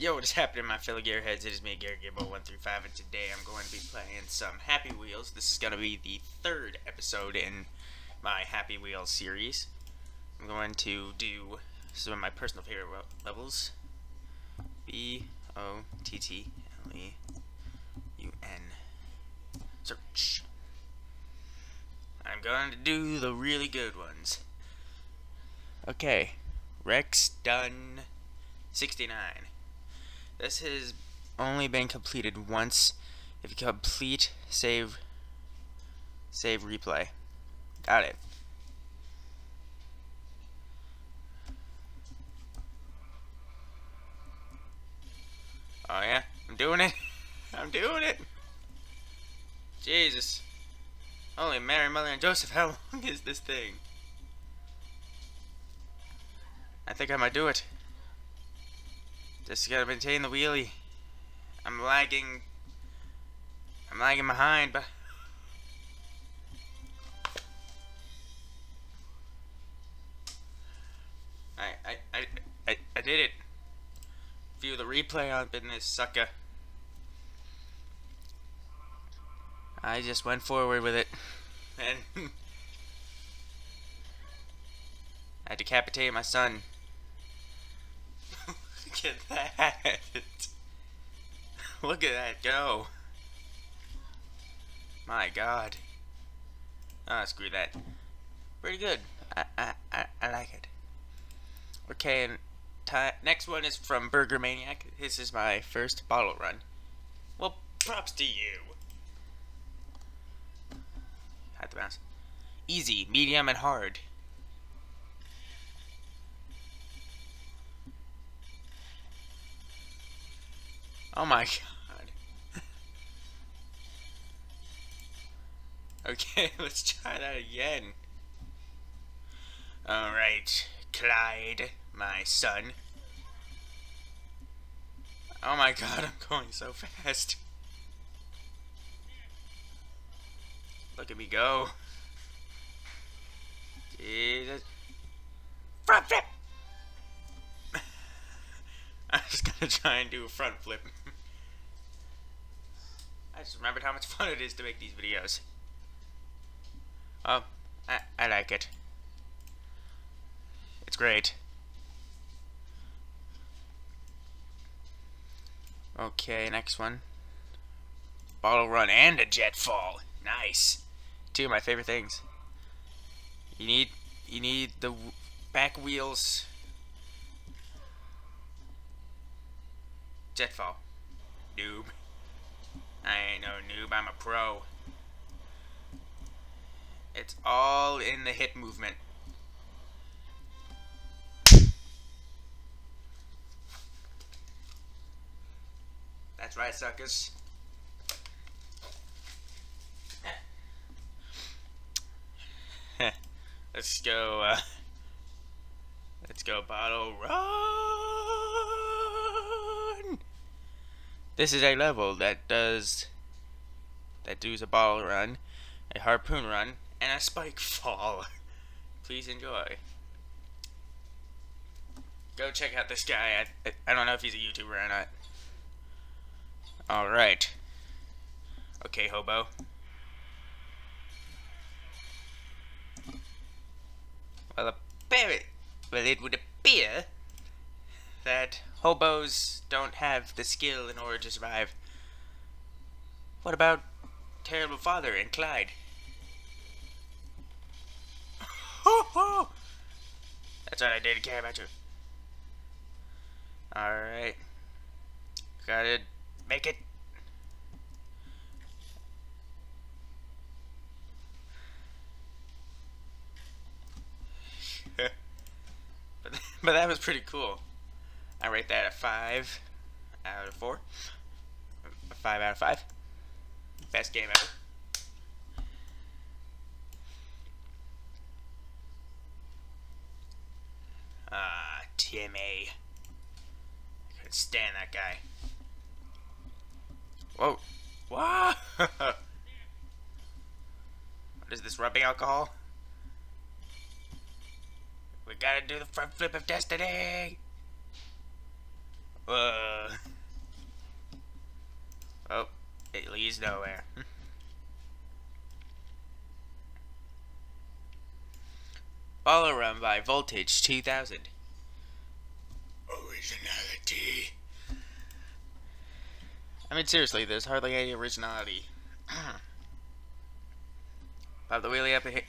Yo, what is happening, my fellow gearheads? It is me, Gary Gearboy135, and today I'm going to be playing some Happy Wheels. This is going to be the third episode in my Happy Wheels series. I'm going to do some of my personal favorite levels. B O T T L E U N. Search. I'm going to do the really good ones. Okay. Rex done 69. This has only been completed once. If you complete, save, save replay. Got it. Oh yeah, I'm doing it. I'm doing it. Jesus. Holy Mary, Mother, and Joseph, how long is this thing? I think I might do it. Just gotta maintain the wheelie. I'm lagging. I'm lagging behind, but. I, I, I, I, did it. View the replay on this sucker. I just went forward with it. And I decapitated my son. Look at that. Look at that go. My god. Ah, oh, screw that. Pretty good. I, I, I, I like it. Okay, and next one is from Burger Maniac. This is my first bottle run. Well, props to you. Had to bounce. Easy, medium, and hard. Oh my god. okay, let's try that again. Alright, Clyde, my son. Oh my god, I'm going so fast. Look at me go. Jesus. Front flip! I'm just gonna try and do a front flip. I just remembered how much fun it is to make these videos. Oh, I, I like it. It's great. Okay, next one. Bottle run and a jet fall. Nice. Two of my favorite things. You need you need the back wheels Jet fall. Noob. I ain't no noob, I'm a pro. It's all in the hip movement. That's right, suckers. let's go, uh, let's go bottle run! This is a level that does, that does a bottle run, a harpoon run, and a spike fall. Please enjoy. Go check out this guy. I, I don't know if he's a YouTuber or not. Alright. Okay, hobo. Well, apparently, well, it would appear that hobos don't have the skill in order to survive. What about Terrible Father and Clyde? That's what I didn't care about you. Alright. Gotta make it. but, but that was pretty cool. I rate that a 5 out of 4. A 5 out of 5. Best game ever. Ah, Timmy. I couldn't stand that guy. Whoa. Whoa! what is this, rubbing alcohol? We gotta do the front flip of destiny! Uh. Oh, it leads nowhere. Follow around by Voltage 2000. Originality. I mean, seriously, there's hardly any originality. Pop the wheelie up here.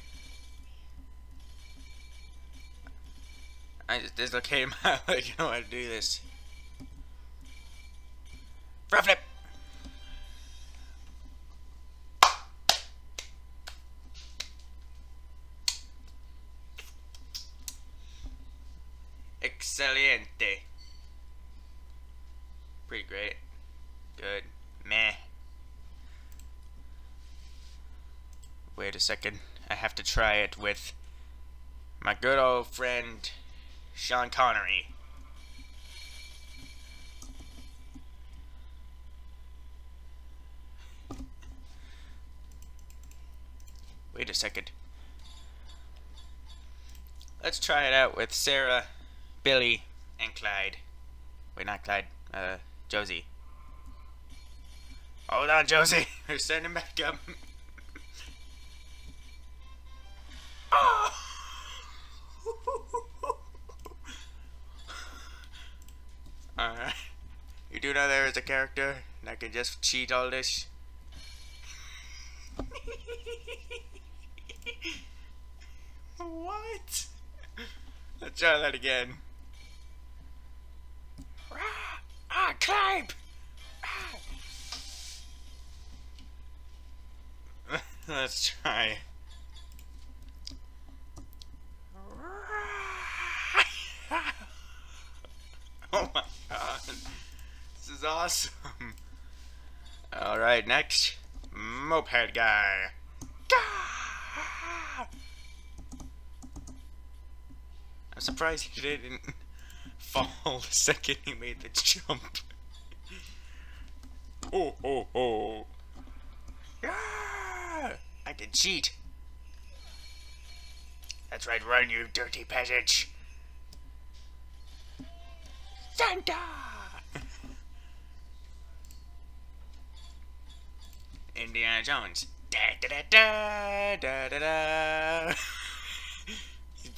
I just dislocated my leg. I don't want to do this. Front flip. Excelente. Pretty great. Good. Meh. Wait a second. I have to try it with my good old friend Sean Connery. A second. Let's try it out with Sarah, Billy, and Clyde. Wait, not Clyde. Uh, Josie. Hold on, Josie. We're sending back up. Alright. You do know there is a character that can just cheat all this? what? Let's try that again. Ah, ah climb! Ah. Let's try. oh my god. This is awesome. Alright, next. Moped guy. I'm surprised he didn't fall the second he made the jump. oh, oh, oh. Yeah! I can cheat. That's right, run, you dirty peasant. Santa! Indiana Jones. Da da da da da da da.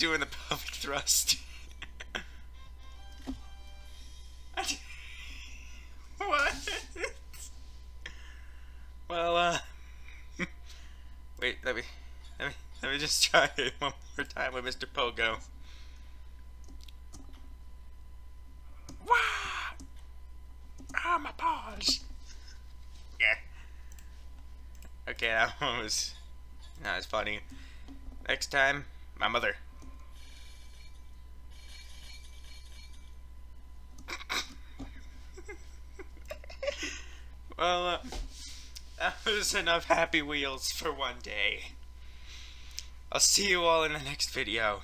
Doing the pelvic thrust. what? well, uh. Wait, let me, let me, let me just try it one more time with Mr. Pogo. Wow! Ah, my paws. Yeah. Okay, that one was, that was funny. Next time, my mother. Well, uh, that was enough Happy Wheels for one day. I'll see you all in the next video.